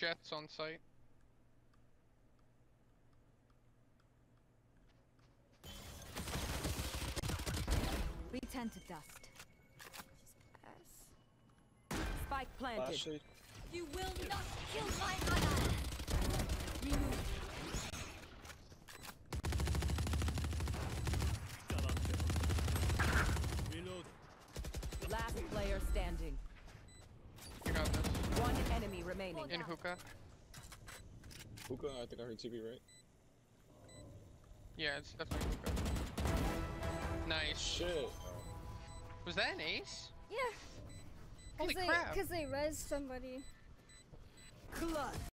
Jett's on site. We turn to dust. Yes. Spike planted. Flash. You will not kill my honor! Remove. Last player standing. Remaining. In hookah. Hookah, I think I heard TB right. Yeah, it's definitely hookah. Nice. Shit. Was that an ace? Yeah. Holy Cause they, crap. Cause they res somebody. Clutch.